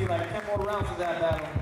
I see like 10 more rounds of that battle.